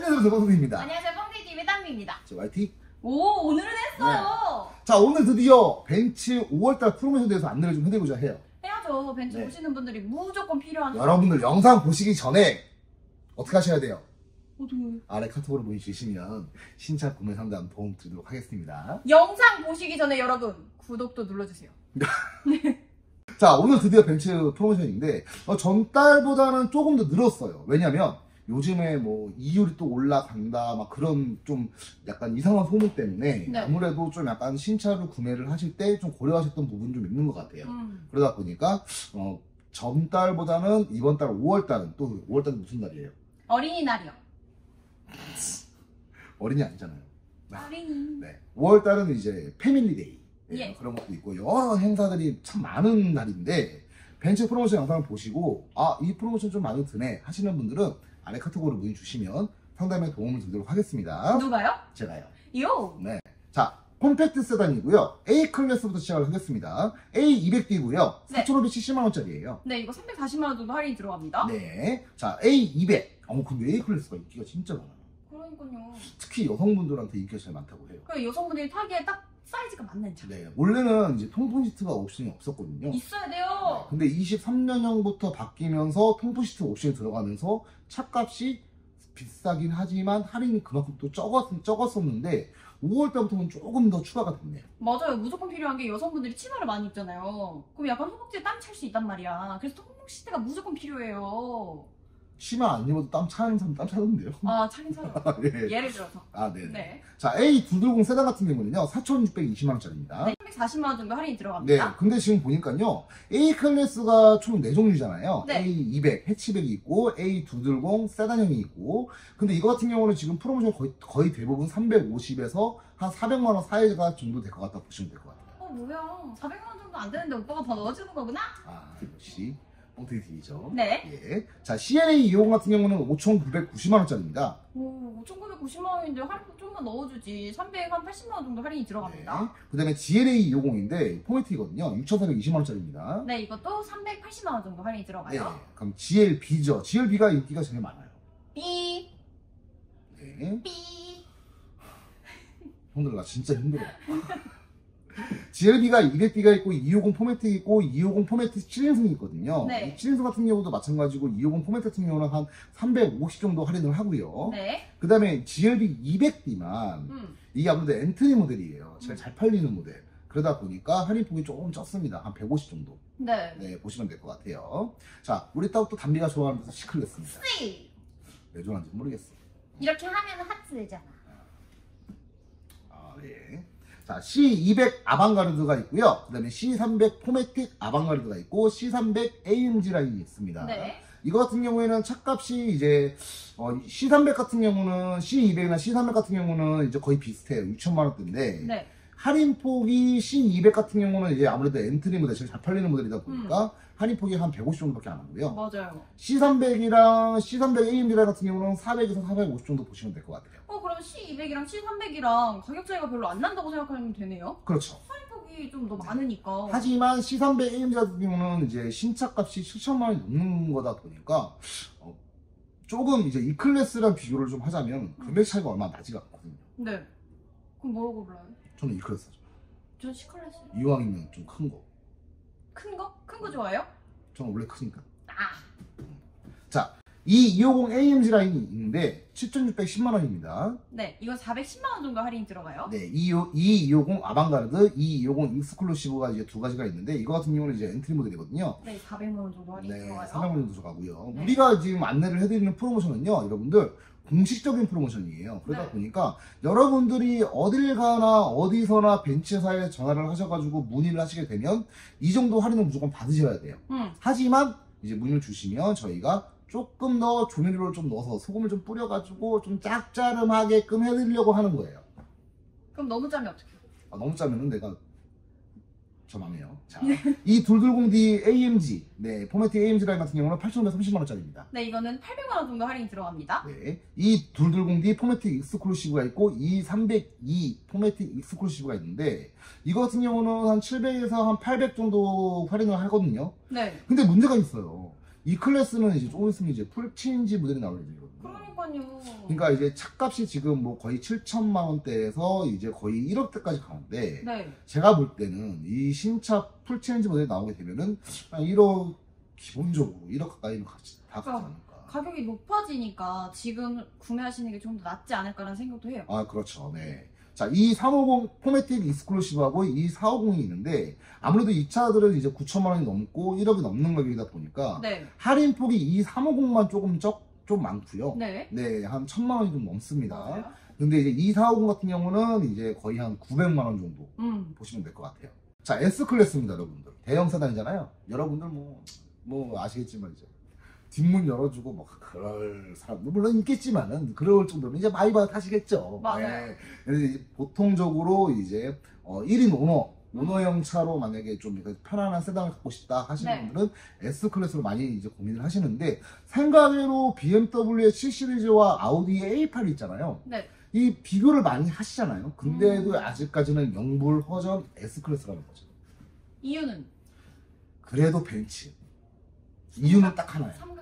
안녕하세요, 정선생입니다. 안녕하세요, 뻥튀기TV 땅미입니다. 자, YT. 오, 오늘은 했어요. 자, 오늘 드디어 벤츠 5월달 프로모션에 대해서 안내를 좀 해드리고자 해요. 해야죠. 벤츠 네. 보시는 분들이 무조건 필요한. 여러분들 영상 보시기 전에 어떻게 하셔야 돼요? 어떻게. 아래 카톡으로 보내주시면 신차 구매 상담 도움 드리도록 하겠습니다. 영상 보시기 전에 여러분, 구독도 눌러주세요. 자, 오늘 드디어 벤츠 프로모션인데, 어, 전달보다는 조금 더 늘었어요. 왜냐면, 요즘에 뭐, 이율이 또 올라간다, 막 그런 좀 약간 이상한 소문 때문에, 네. 아무래도 좀 약간 신차를 구매를 하실 때 좀 고려하셨던 부분이 좀 있는 것 같아요. 음. 그러다 보니까, 어, 전달보다는 이번 달 5월 달은 또 5월 달은 무슨 날이에요? 어린이날이요. 어린이 아니잖아요. 네. 어린이. 네. 5월 달은 이제 family day. 네, 예. 그런 것도 있고, 여러 행사들이 참 많은 날인데, 벤츠 프로모션 영상을 보시고, 아, 이 프로모션 좀 마음에 드네 하시는 분들은 아래 카톡으로 문의 주시면 상담에 도움을 드리도록 하겠습니다. 누가요? 제가요. 요. 네. 자, 콤팩트 세단이고요. A 클래스부터 시작을 하겠습니다. A 200D고요. 네. 4,570만원짜리예요. 네, 이거 340만원 정도 할인이 들어갑니다. 네. 자, A 200. 어머, 근데 A 클래스가 인기가 진짜 많아요. 그러니까요. 특히 여성분들한테 인기가 제일 많다고 해요. 그 여성분들이 타기에 딱 사이즈가 맞는 차. 네. 원래는 이제 통풍 시트가 옵션이 없었거든요. 있어야 돼요. 근데 23년형부터 바뀌면서 통풍 시트 옵션이 들어가면서 차값이 비싸긴 하지만 할인이 그만큼 또 적었, 적었었는데 5월 달부터는 조금 더 추가가 됐네요. 맞아요. 무조건 필요한 게 여성분들이 치마를 많이 입잖아요. 그럼 약간 허벅지에 땀 찰 수 있단 말이야. 그래서 통풍 시트가 무조건 필요해요. 치마 안 입어도 땀 차는 사람 땀 차던데요. 아, 차긴 차요. 예. 예를 들어서. 아, 네. 네. 자, A220 세단 같은 경우는요, 4,620만원짜리입니다. 네, 340만원 정도 할인이 네, 들어갑니다. 근데 지금 보니까요, A 클래스가 총 4종류잖아요. 네. A200 해치백이 있고, A220 세단형이 있고, 근데 이거 같은 경우는 지금 프로모션 거의, 거의 대부분 350에서 한 400만원 사이가 정도 될 것 같다 보시면 될 것 같아요. 어, 뭐야. 400만원 정도 안 되는데 오빠가 더 넣어주는 거구나? 아, 역시, 뻥튀기 TV죠. 네. 예. 자, CNA 250 같은 경우는 5,990만원짜리입니다. 오, 5,990만 원인데 할인 좀만 넣어주지. 380만 원 정도 할인이 들어갑니다. 그 다음에 GLA 250인데, 4MATIC이거든요. 6,420만 원짜리입니다. 네, 이것도 380만 원 정도 할인이 네. 들어가요. 그럼 GLB죠. GLB가 인기가 제일 많아요. 삐, 네. 삐. 형들 나 진짜 힘들어. GLB가 200B가 있고 250 4MATIC 있고 250 4MATIC 7인승이 있거든요. 네. 7인승 같은 경우도 마찬가지고 250 포매트 같은 경우는 한 350 정도 할인을 하고요. 네. 그 다음에 GLB 200D만 음. 이게 아무래도 엔트리 모델이에요. 제일 음. 잘 팔리는 모델. 그러다 보니까 할인폭이 조금 적습니다. 한 150 정도. 네. 네, 보시면 될 것 같아요. 자, 우리 딸또 담비가 좋아하는 데서 시클렸습니다. 삐. 왜 좋아하는지 모르겠어. 이렇게 하면 하트 되잖아. 아, 예. 자, C200 아방가르드가 있고요. 그 다음에 C300 포매틱 아방가르드가 있고, C300 AMG 라인이 있습니다. 네. 이거 같은 경우에는 차값이 이제, 어, C300 같은 경우는, C200이나 C300 같은 경우는 이제 거의 비슷해요. 6천만 원대인데, 네. 할인폭이 C200 같은 경우는 이제 아무래도 엔트리 모델, 제일 잘 팔리는 모델이다 보니까, 음. 할인폭이 한 150 정도밖에 안 하고요. 맞아요. C300이랑 C300 AMG 라인 같은 경우는 400에서 450 정도 보시면 될 것 같아요. 어, 그럼 C200이랑 C300이랑 가격 차이가 별로 안 난다고 생각하면 되네요? 그렇죠. 할인폭이 좀 더 많으니까. 하지만 C300 AMG 같은 경우는 이제 신차값이 7천만 원이 넘는 거다 보니까 어, 조금 이제 E 클래스랑 비교를 좀 하자면 금액 차이가 얼마 나지가 않거든요. 네. 그럼 뭐라고 불러요? 저는 E 클래스죠. 전 C클래스. 이왕이면 좀 큰 거. 큰 거? 큰 거 좋아해요? 저는 원래 크니까. 아. 자, E 250 AMG 라인이 있는데 7,610만 원입니다. 네. 이건 410만 원 정도 할인이 들어가요. 네, E250 아방가르드, E250 Exclusive가 이제 두 가지가 있는데 이거 같은 경우는 이제 엔트리 모델이거든요. 네. 400만 원 정도 할인이 네, 들어가요. 300만 원 정도 가고요. 네. 우리가 지금 안내를 해드리는 프로모션은요, 여러분들 공식적인 프로모션이에요. 그러다 네. 보니까 여러분들이 어딜 가나 어디서나 벤츠사에 전화를 하셔가지고 문의를 하시게 되면 이 정도 할인은 무조건 받으셔야 돼요. 음. 하지만 이제 문의를 주시면 저희가 조금 더 조미료를 좀 넣어서 소금을 좀 뿌려가지고 좀 짭짤하게끔 해드리려고 하는 거예요. 그럼 너무 짜면 어떡해요? 아, 너무 짜면은 내가 저 망해요. 자, 이 둘둘공디 AMG, 네, 포매틱 AMG 라인 같은 경우는 8,530만원짜리입니다. 네. 이거는 800만원 정도 할인이 들어갑니다. 네, E 둘둘공D 4MATIC Exclusive가 있고 E 302 4MATIC Exclusive가 있는데 이거 같은 경우는 한 700에서 한 800 정도 할인을 하거든요. 네. 근데 문제가 있어요. E 클래스는 이제 조금 있으면 이제 full change 모델이 나올 예정이거든요. 그러니까요. 그러니까 이제 차값이 지금 뭐 거의 7천만 원대에서 이제 거의 1억대까지 가는데 네. 제가 볼 때는 이 신차 full change 모델이 나오게 되면은 한 1억 기본적으로 1억 가까이는 가지 다 가지 않을까. 가격이 높아지니까 지금 구매하시는 게 좀 더 낫지 않을까라는 생각도 해요. 아, 그렇죠. 네. 자, 이 350 포매틱 익스클루시브하고 이 450이 있는데 아무래도 이 차들은 이제 9천만 원이 넘고 1억이 넘는 가격이다 보니까 네. 할인 폭이 이 350만 조금 적, 좀 많고요. 네. 네, 한 천만 원이 좀 넘습니다. 맞아요. 근데 이제 이 450 같은 경우는 이제 거의 한 900만 원 정도 음. 보시면 될 것 같아요. 자, S 클래스입니다, 여러분들. 대형 세단이잖아요. 여러분들 뭐, 뭐 아시겠지만 이제 뒷문 열어주고 뭐 그럴 사람도 물론 있겠지만은 그럴 정도면 이제 마이바흐 타시겠죠. 맞아요. 네. 이제 보통적으로 이제 어, 1인 오너 오너형 차로 만약에 좀 편안한 세단을 갖고 싶다 하시는 네. 분들은 S 클래스로 많이 이제 고민을 하시는데 생각외로 BMW의 7 시리즈와 아우디의 A8 있잖아요. 네. 이 비교를 많이 하시잖아요. 근데도 음. 아직까지는 명불허전 S 클래스라는 거죠. 이유는 그래도 벤츠. 이유는 딱 하나예요.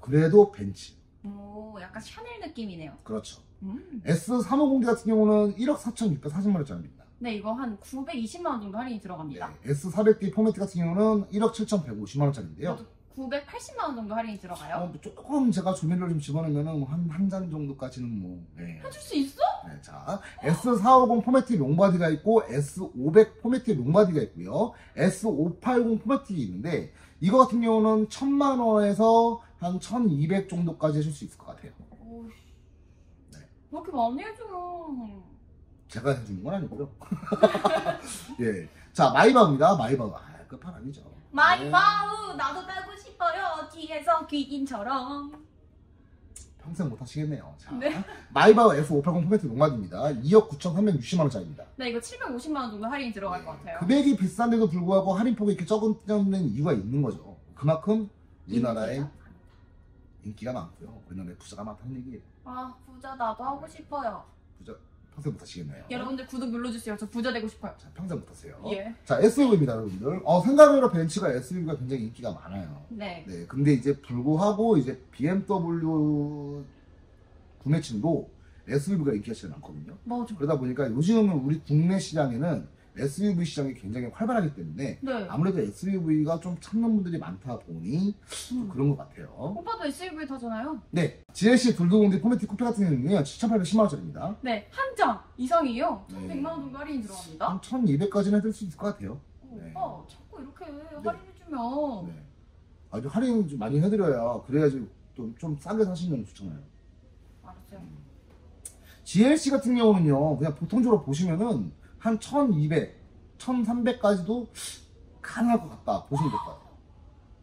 그래도 벤츠. 오, 약간 샤넬 느낌이네요. 그렇죠. 음. S350D 같은 경우는 1억 4,640만 원짜리입니다. 네, 이거 한 920만 원 정도 할인이 들어갑니다. 네. S400D 포매트 같은 경우는 1억 7,150만 원짜리인데요. 이것도 980만 원 정도 할인이 들어가요. 어, 조금 제가 조밀을 좀 집어넣으면 한한 잔 정도까지는 뭐. 네. 해줄 수 있어? 네, 자, S450 4MATIC long body가 있고 S500 4MATIC long body가 있고요. S580 포매틱이 있는데 이거 같은 경우는 1,000만 원에서 한 1,200 정도까지 해줄 수 있을 것 같아요. 오, 네. 왜 이렇게 많이 해줘요? 제가 해주는 건 아니고요. 예. 자, 마이바흐입니다. 마이바흐. 아, 끝판왕이죠. 네. 마이바흐 나도 타고 싶어요. 뒤에서 귀인처럼. 평생 못 하시겠네요. 자, 네. 마이바우 S580 포매틱 롱바디입니다. 2억 9,360만 원짜리입니다. 네, 이거 750만 원 정도 할인이 들어갈 것 같아요. 금액이 비싼데도 불구하고 할인폭이 이렇게 적은 이유가 있는 거죠. 그만큼 우리나라에. 인기가 많고요. 우리나라에 부자가 많다는 얘기예요. 아, 부자 나도 하고 싶어요. 부자 평생 못 하시겠네요. 여러분들 구독 눌러주세요. 저 부자 되고 싶어요. 자, 평생 못 하세요. 예. 자, SUV입니다, 여러분들. 어, 생각외로 벤츠가 SUV가 굉장히 인기가 많아요. 네. 네, 근데 이제 불구하고 이제 BMW 구매층도 SUV가 인기가 제일 많거든요. 맞아. 그러다 보니까 요즘은 우리 국내 시장에는 SUV 시장이 굉장히 활발하기 때문에 네. 아무래도 SUV가 좀 찾는 분들이 많다 보니 음. 그런 것 같아요. 오빠도 SUV 타잖아요. 네, GLC 둘두공디 포매틱 쿠페 같은 경우는요 7,810만 원짜리입니다. 네, 한 장 이상이에요. 네. 1,100만 원 정도 할인이 들어갑니다. 한 1,200까지는 해줄 수 있을 것 같아요. 어, 네. 오빠 자꾸 이렇게 할인해주면 네. 아주 할인 좀 많이 해드려야 그래야지 또좀 싸게 사시면 좋잖아요. 알았어요. GLC 같은 경우는요, 그냥 보통적으로 보시면은 한 1200, 1300까지도 가능할 것 같다 보시면 될 것 같아요.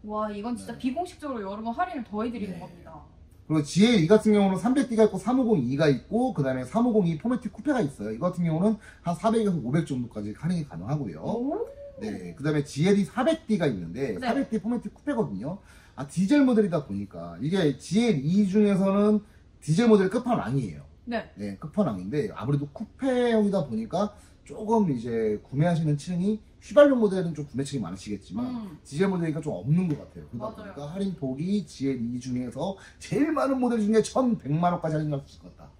와 이건 진짜 네. 비공식적으로 여러분 할인을 더해드리는 네. 겁니다. 그리고 GL2 같은 경우는 300D가 있고 350E가 있고 그 다음에 350E 포매틱 쿠페가 있어요. 이거 같은 경우는 한 400에서 500 정도까지 할인이 가능하고요. 오? 네, 그 다음에 GLE 400D가 있는데 네. 400D 포매틱 쿠페거든요. 아 디젤 모델이다 보니까 이게 GL2 중에서는 디젤 모델 끝판왕이에요. 네. 네, 끝판왕인데 아무래도 쿠페형이다 보니까 조금 이제 구매하시는 층이 휘발유 모델은 좀 구매층이 많으시겠지만 음. 디젤 모델이니까 좀 없는 것 같아요. 그러다 맞아요. 보니까 할인 폭이 GL2 중에서 제일 많은 모델 중에 1,100만 원까지 할인할 수 있을 것 같다.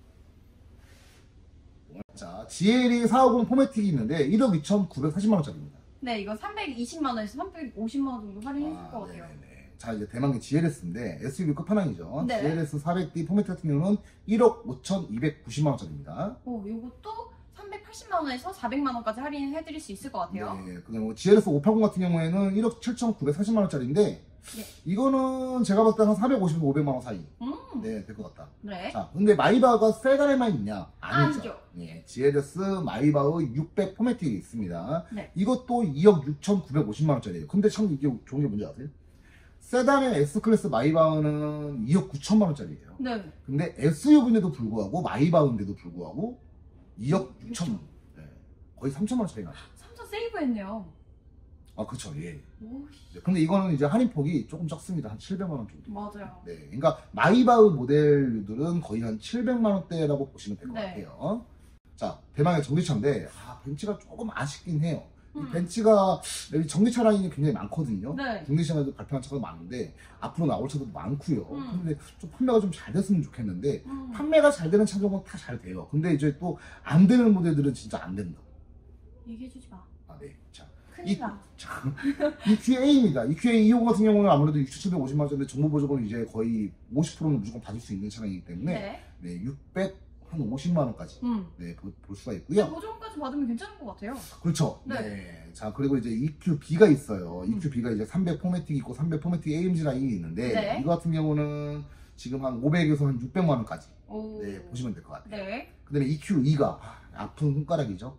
자, GLE 450 포매틱이 있는데 1억 2,940만 원짜리입니다. 네 이거 320만 원에서 350만 원 정도 할인해줄 것 같아요. 네네. 자, 이제 대망의 GLS인데 SUV 끝판왕이죠. 네. GLS 400D 포매틱 같은 경우는 1억 5,290만 원짜리입니다. 오 이것도 380만 원에서 400만 원까지 할인해 드릴 수 있을 것 같아요. 네, 그다음에 GLS 580 같은 경우에는 1억 7,940만 원짜리인데 네. 이거는 제가 봤을 때 한 450에서 500만 원 사이. 음. 네, 될 것 같다. 네. 자, 근데 마이바흐가 세단에만 있냐? 아니죠. 아니죠. 예, GLS 마이바흐 600 포매틱이 있습니다. 네. 이것도 2억 6,950만 원짜리예요. 근데 참 이게 좋은 게 뭔지 아세요? 세단의 S클래스 마이바흐는 2억 9천만 원짜리예요. 네. 근데 SUV인데도 불구하고 마이바흐인데도 불구하고 2억 6천 만 네, 거의 3천만 원 차이 나죠. 3천 세이브했네요. 아, 그쵸, 예. 오 네, 근데 이거는 이제 할인폭이 조금 적습니다. 한 700만 원 정도. 맞아요. 네, 그러니까 마이바흐 모델들은 거의 한 700만 원대라고 보시면 될 것 네. 같아요. 자, 대망의 전기차인데 아, 벤츠가 조금 아쉽긴 해요. 이 음. 벤츠가 전기 차량이 굉장히 많거든요. 네. 전기 차량도 발표한 차가 많은데 앞으로 나올 차도 많고요. 음. 근데 좀 판매가 좀 잘 됐으면 좋겠는데 음. 판매가 잘 되는 차종은 다 잘 돼요. 근데 이제 또 안 되는 모델들은 진짜 안 된다. 얘기해주지 마. 아, 네. 자. 자, EQA입니다. EQA 2호 같은 경우는 아무래도 6,750만 원짜리 정보 보조금을 이제 거의 50%는 무조건 받을 수 있는 차량이기 때문에 네. 네, 600, 한 50만 원까지 음. 네, 보- 볼 수가 있고요. 보조금까지 받으면 괜찮을 것 같아요. 그렇죠. 네. 네. 자, 그리고 이제 EQB가 있어요. 음. EQB가 이제 300 포매틱 있고 300 포매틱 AMG 라인이 있는데 네. 이거 같은 경우는 지금 한 500에서 한 600만 원까지 오. 네, 보시면 될 것 같아요. 네. 그다음에 EQ2가 아픈 손가락이죠.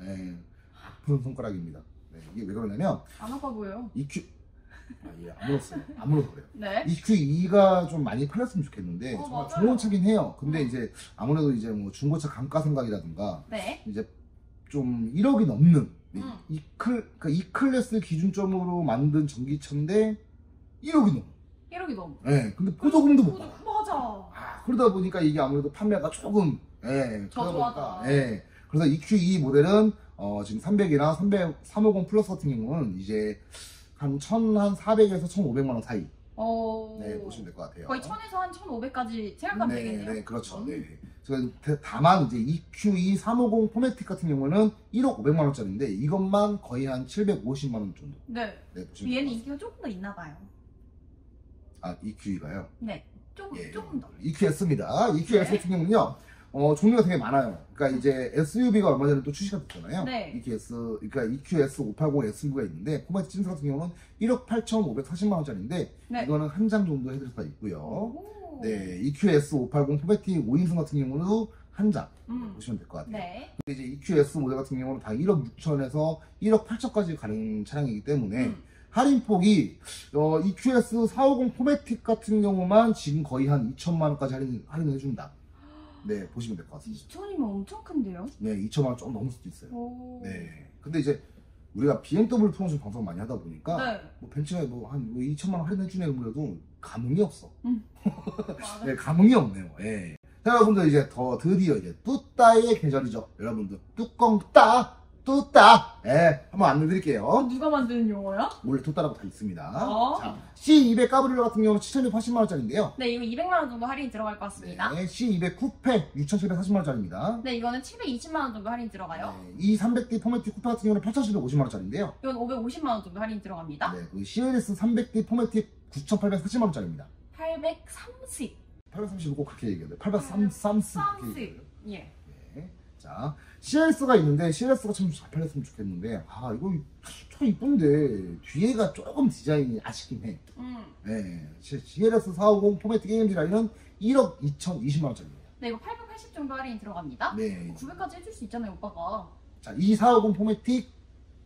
네, 아픈 손가락입니다. 네, 이게 왜 그러냐면 안 아파 보여요. EQ 아, 예, 아무렇어요. 아무렇어 그래요. 네. EQ2가 좀 많이 팔렸으면 좋겠는데 어, 정말 맞아요. 좋은 차긴 해요. 근데 음. 이제 아무래도 이제 뭐 중고차 감가상각이라든가 네. 이제 좀 1억이 넘는 음. 이 클 그러니까 이 클래스 기준점으로 만든 전기차인데 1억이 넘어. 1억이 넘어. 예. 근데 보조금도 못 받아. 맞아. 아, 그러다 보니까 이게 아무래도 판매가 조금 예. 그러다 저조하다. 예. 그래서 EQ2 모델은 어, 지금 300이나 300 350 플러스 같은 경우는 이제 한 1,400에서 1,500만 원 사이 어. 네, 보시면 될 것 같아요. 거의 1000에서 한 1500까지 생각하면 네, 되겠네요. 네, 그렇죠. 음. 네. 저 대- 다만 이제 EQ2 350 포매틱 같은 경우는 1억 500만 원짜리인데 이것만 거의 한 750만 원 정도. 네. 네, 보시면 얘는 인기가 조금 더 있나 봐요. 아, EQE가요? 네. 조금 예. 조금 더. EQS입니다. EQS 네. 같은 경우는요. 어, 종류가 되게 많아요. 그러니까 이제 SUV가 얼마 전에 또 출시가 됐잖아요. 네. EQS, 그러니까 EQS 580 SUV가 있는데 포매틱 진스 같은 경우는 1억 8,540만 원짜리인데 네. 이거는 한 장 정도 해드릴 수가 있고요. 오. 네, EQS 580 포매틱 5인승 같은 경우는 한 장. 음. 보시면 될 것 같아요. 네. 근데 이제 EQS 모델 같은 경우는 다 1억 6천에서 1억 8천까지 가는 차량이기 때문에 음. 할인폭이 어, EQS 450 포매틱 같은 경우만 지금 거의 한 2천만 원까지 할인, 할인을 해준다. 네, 보시면 될 것 같습니다. 2천이면 엄청 큰데요? 네, 2천만 원 조금 넘을 수도 있어요. 오. 네. 근데 이제 우리가 BMW 프로모션 방송 많이 하다 보니까 네. 뭐 벤츠가 뭐한 뭐 2천만 원 할인해 주네 그래도 감흥이 없어. 맞아. 네, 감흥이 없네요. 예. 자, 여러분들 이제 더 드디어 이제 뚜따의 계절이죠. 여러분들 뚜껑 따, 뚜따. 예, 한번 안내드릴게요. 누가 만드는 용어야? 원래 뚜따라고 다 있습니다. 어. 자, C200 Cabriolet 같은 경우는 7,680만 원짜리인데요. 네, 이거 200만 원 정도 할인 들어갈 것 같습니다. 네, C200 쿠페 6,740만 원짜리입니다. 네, 이거는 720만 원 정도 할인 들어가요. 네, E 300D 4MATIC 쿠페 같은 경우는 8,750만 원짜리인데요. 이건 550만 원 정도 할인 들어갑니다. 네, 그 CLS 300D 4MATIC 9,840만 원짜리입니다. 830. 830을 꼭 그렇게 얘기해야 돼요. 830, 30. 예. 네. 자, CLS가 있는데 CLS가 참 잘 팔렸으면 좋겠는데 아 이거 참 이쁜데 뒤에가 조금 디자인이 아쉽긴 해. 음. 네, CLS 450 포매틱 AMG 라인은 1억 2,020만 원짜리입니다. 네, 이거 880 정도 할인 들어갑니다. 네, 900까지 해줄 수 있잖아요, 오빠가. 자, 2450 포매틱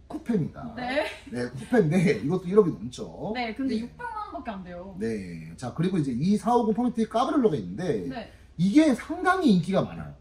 쿠페입니다. 네. 네, 쿠페인데 이것도 1억이 넘죠. 네, 근데 네. 600만 원밖에 안 돼요. 네, 자 그리고 이제 2450 포매틱 까브렐로가 있는데 네. 이게 상당히 인기가 많아요.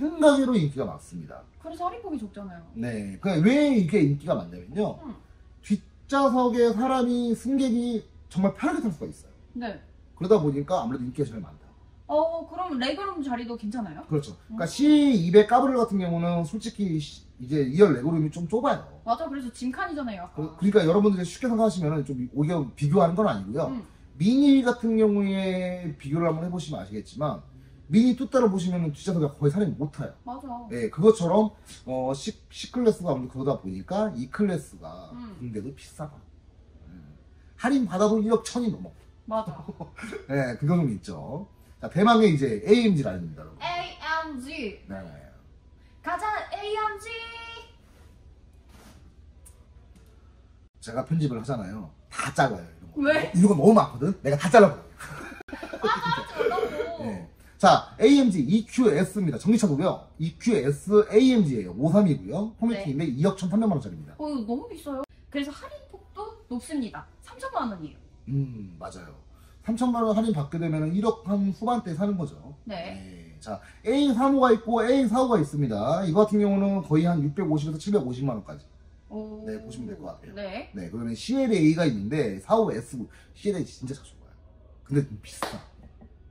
음. 생각외로 인기가 많습니다. 그래서 할인폭이 적잖아요. 네, 그왜 이게 인기가 많냐면요. 음. 뒷좌석에 사람이 승객이 정말 편하게 탈 수가 있어요. 네. 그러다 보니까 아무래도 인기가 제일 많다. 어, 그럼 레그룸 자리도 괜찮아요? 그렇죠. 그러니까 음. C200 까브렐 같은 경우는 솔직히 시- 이제 2열 레고룸이 좀 좁아요. 맞아, 그래서 짐칸이잖아요. 그, 러니까 여러분들이 쉽게 생각하시면 좀 오히려 비교하는 건 아니고요. 음. 미니 같은 경우에 비교를 한번 해보시면 아시겠지만 미니 뚜따를 보시면 뒷좌석에 거의 사람이 못 타요. 맞아. 네, 그것처럼 어, C, C 클래스가 아무래도 그러다 보니까 E 클래스가 음. 근데도 비싸다. 음. 할인 받아도 1억 천이 넘어. 맞아. 네, 그거 좀 있죠. 자, 대망의 이제 AMG 라인입니다, 여러분. AMG. 네. 가자, AMG. 제가 편집을 하잖아요. 다 잘라요. 이런 거. 왜? 이런 거 너무 많거든? 내가 다. 네. 자, AMG EQS입니다. 전기차고요. EQS AMG예요. 53이고요. 포매팅인데 2억 1,300만 원짜리입니다. 어, 이거 너무 비싸요. 그래서 할인폭도 높습니다. 3천만 원이에요. 음, 맞아요. 3천만 원 할인 받게 되면 1억 한 후반대 사는 거죠. 네. 네. 자, A35가 있고 A45가 있습니다. 이거 같은 경우는 거의 한 650에서 750만 원까지. 오. 네, 보시면 될 것 같아요. 네. 네, 그러면 CLA가 있는데 45S, CLA 진짜 잘 좋아요. 근데 좀 비싸.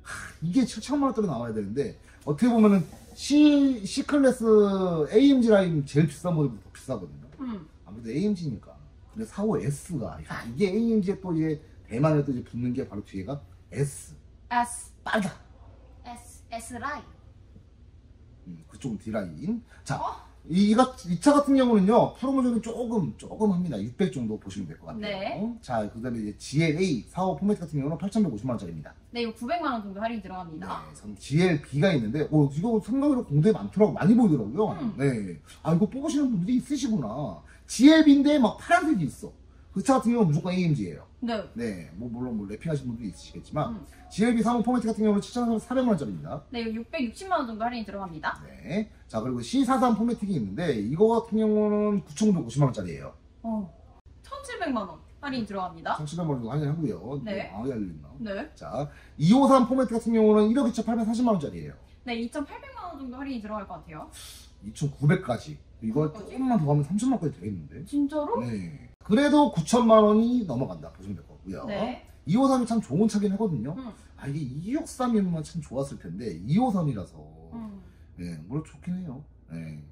하, 이게 7천만 원대로 나와야 되는데 어떻게 보면은 C C 클래스 AMG 라인 제일 비싼 모델보다 더 비싸거든요. 음. 아무래도 AMG니까. 근데 45S가 이게 AMG에 또 이제 대만에 또 이제 붙는 게 바로 뒤에가 S S 빠르다. S S 라인. 음, 그쪽은 D라인. 자, 어? 이, 이, 차 같은 경우는요, 프로모션은 조금, 조금 합니다. 600 정도 보시면 될 것 같아요. 네. 자, 그 다음에 이제 GLA 45 포맷 같은 경우는 8,150만원짜리입니다. 네, 이거 900만 원 정도 할인 들어갑니다. 네, 전 GLB가 있는데, 어, 이거 상당히로 공대 많더라고, 많이 보이더라고요. 음. 네. 아, 이거 뽑으시는 분들이 있으시구나. GLB인데 막 파란색이 있어. 그차 같은 경우는 무조건 AMG예요. 네. 네, 뭐, 물론 뭐 랩핑하시는 분들이 있으시겠지만, 음. GLB 35 포맷 같은 경우는 7,400만 원짜리입니다. 네, 이거 660만 원 정도 할인이 들어갑니다. 네. 자, 그리고 C43 포매틱이 있는데, 이거 같은 경우는 9,950만 원짜리예요. 어. 1,700만 원 할인 들어갑니다. 1,700만 원 정도 할인하고요. 네. 아, 알려있나? 네. 자, 253 포매틱 같은 경우는 1억 2,840만 원짜리예요. 네, 2,800만 원 정도 할인이 들어갈 것 같아요. 2,900까지. 이거 900까지? 조금만 더 가면 3천만원까지 되겠는데? 진짜로? 네. 그래도 9천만 원이 넘어간다. 보시면 될 거고요. 네. 253이 참 좋은 차긴 하거든요. 음. 아, 이게 263이면 참 좋았을 텐데, 253이라서. 음. 네, 물론 좋긴 해요. 네.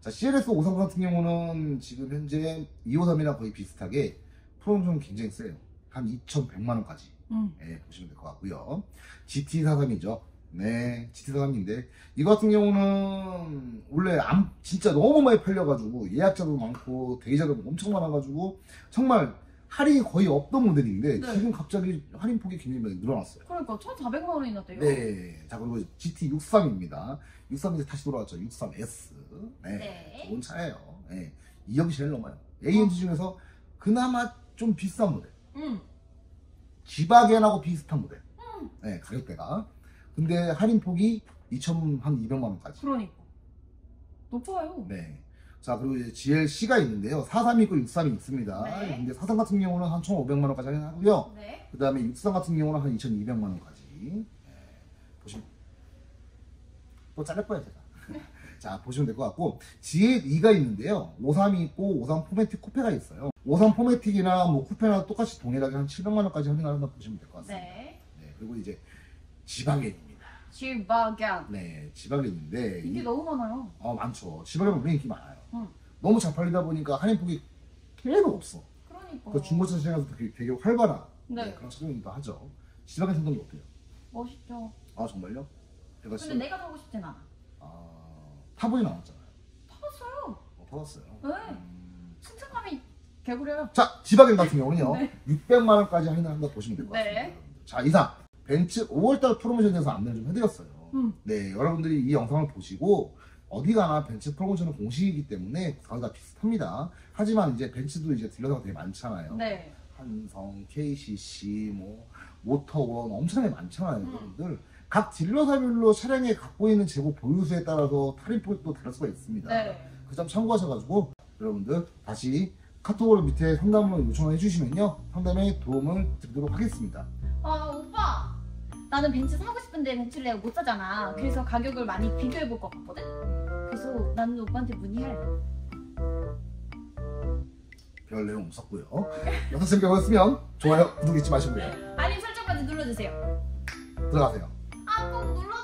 자, CLS 53 같은 경우는 지금 현재 253이랑 거의 비슷하게 프로모션은 굉장히 세요. 한 2,100만 원까지. 음. 네, 보시면 될 것 같고요. GT43이죠. 네, GT43인데, 이거 같은 경우는 원래 암, 진짜 너무 많이 팔려가지고, 예약자도 많고, 대기자도 엄청 많아가지고, 정말 할인이 거의 없던 모델인데, 네. 지금 갑자기 할인 폭이 굉장히 많이 늘어났어요. 그러니까 1,400만 원이나 돼요. 네. 자, 그리고 GT63입니다. 63 이제 다시 돌아왔죠. 63S. 네. 네. 좋은 차예요. 네. 2억이 제일 넘어요. AMG 중에서 그나마 좀 비싼 모델. 음. 지바겐하고 비슷한 모델. 음. 네, 가격대가. 근데 할인 폭이 2,200만 원까지. 그러니까. 높아요. 네. 자, 그리고 이제 GLC가 있는데요. 43이 있고 63이 있습니다. 네. 근데 43 같은 경우는 한 1,500만 원까지 할인하고요. 네. 그 다음에 63 같은 경우는 한 2,200만 원까지. 네. 보시면. 또 자를 거야, 제가. 자, 보시면 될 것 같고, GL2가 있는데요. 53이 있고, 53 포매틱 쿠페가 있어요. 53 포매틱이나 뭐 쿠페나 똑같이 동일하게 한 700만 원까지 할인한다 보시면 될 것 같습니다. 네. 네, 그리고 이제 지바겐입니다. 지바겐. 네, 지바겐인데. 인기 이- 너무 많아요. 어, 많죠. 지바겐은 우리 인기 많아요. 응. 너무 잘 팔리다 보니까 할인 폭이 계속 없어. 그러니까. 그 중고차 시장에서 되게, 되게 활발한 네. 네, 그런 차종이기도 하죠. 지바겐 생각이 어때요? 멋있죠. 아, 정말요? 제가 근데 시 내가 타고 싶진 않아. 아, 타보진 않았잖아요. 타봤어요. 어, 타봤어요. 네. 음. 승차감이 개구려요. 자, 지바겐 같은 경우는요. 네. 600만 원까지 할인을 한다 보시면 될것 네. 같습니다. 여러분들. 자, 이상. 벤츠 5월달 프로모션에서 안내를 좀 해드렸어요. 음. 네, 여러분들이 이 영상을 보시고 어디 가나 벤츠 프로모션은 공식이기 때문에 거의 다 비슷합니다. 하지만 이제 벤츠도 이제 딜러가 되게 많잖아요. 네. 한성, KCC, 뭐 모터원 엄청나게 많잖아요, 음. 여러분들. 각 딜러사별로 차량에 갖고 있는 재고 보유수에 따라서 또 다를 수가 있습니다. 네. 그 점 참고하셔가지고 여러분들 다시 카톡으로 밑에 상담을 요청을 해주시면요 상담에 도움을 드리도록 하겠습니다. 아 오빠. 나는 벤츠 사고 싶은데 벤츠를 내가 못 사잖아. 그래서 가격을 많이 비교해 볼 것 같거든. 그래서 나는 오빠한테 문의할래. 별 내용 없었고요. 영상 재밌게 보셨으면 좋아요, 구독 잊지 마시고요. 알림 설정까지 눌러주세요. 들어가세요. 아 꼭 눌러.